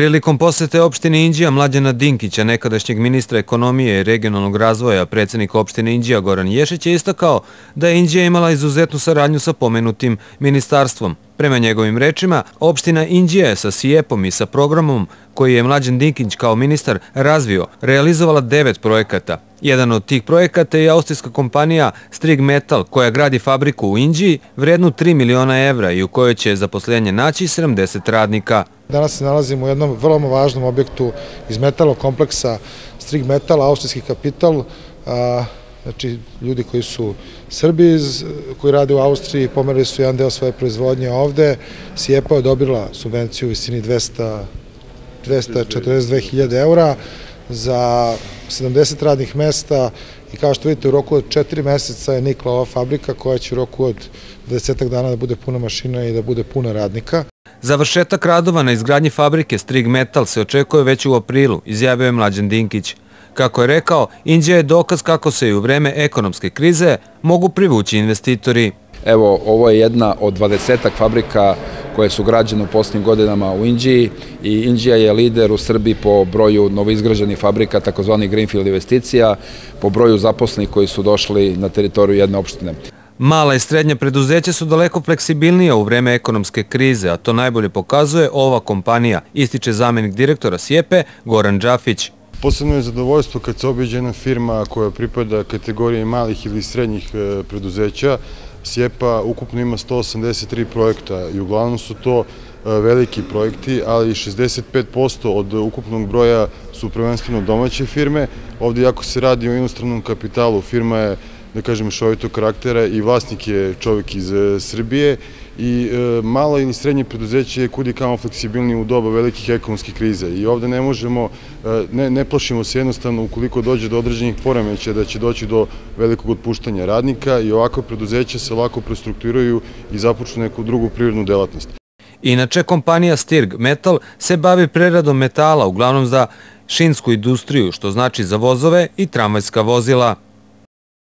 Prilikom posete opštine Inđija Mlađana Dinkića, nekadašnjeg ministra ekonomije i regionalnog razvoja, predsednik opštine Inđija Goran Ješić je istakao da je Inđija imala izuzetnu saradnju sa pomenutim ministarstvom. Prema njegovim rečima, opština Inđija je sa SIEP-om i sa programom koji je Mlađan Dinkić kao ministar razvio, realizovala devet projekata. Jedan od tih projekata je austrijska kompanija Strig Metal koja gradi fabriku u Inđiji vrednu 3 miliona evra i u kojoj će zaposlenje naći 70 radnika. Danas se nalazimo u jednom vrlo važnom objektu iz metalog kompleksa Strig Metal, austrijski kapital, znači ljudi koji su Srbi, koji rade u Austriji, pomerili su jedan deo svoje proizvodnje ovde, Sijepa je dobila subvenciju u visini 200 242.000 eura za 70 radnih mesta i kao što vidite u roku od 4 meseca je nikla ova fabrika koja će u roku od 20 dana da bude puna mašina i da bude puna radnika. Završetak radova na izgradnji fabrike Strig Metal se očekuje već u aprilu, izjavio je Mlađan Dinkić. Kako je rekao, Indija je dokaz kako se i u vreme ekonomske krize mogu privući investitori. Evo, ovo je jedna od dvadesetak fabrika koje su građene u posljednjim godinama u Indiji i Indija je lider u Srbiji po broju novoizgrađenih fabrika, takozvani Greenfield investicija, po broju zaposlenih koji su došli na teritoriju jedne opštine. Mala i srednja preduzeća su daleko fleksibilnija u vreme ekonomske krize, a to najbolje pokazuje ova kompanija, ističe zamenik direktora Sjepe Goran Đafić. Posebno je zadovoljstvo kad se obiđe jedna firma koja pripada kategoriji malih ili srednjih e, preduzeća. Sjepa ukupno ima 183 projekta i uglavnom su to e, veliki projekti, ali 65% od ukupnog broja su prvenstveno domaće firme. Ovde jako se radi o inostranom kapitalu, firma je da kažem, šovitog karaktera i vlasnik je čovjek iz e, Srbije i e, malo i srednje preduzeće je kudi kamo fleksibilniji u doba velikih ekonomskih krize i ovde ne možemo, e, ne, ne plašimo se jednostavno ukoliko dođe do određenih poremeća da će doći do velikog otpuštanja radnika i ovako preduzeće se lako prestrukturiraju i započnu neku drugu privrednu delatnost. Inače, kompanija Stirg Metal se bavi preradom metala, uglavnom za šinsku industriju, što znači za vozove i tramvajska vozila.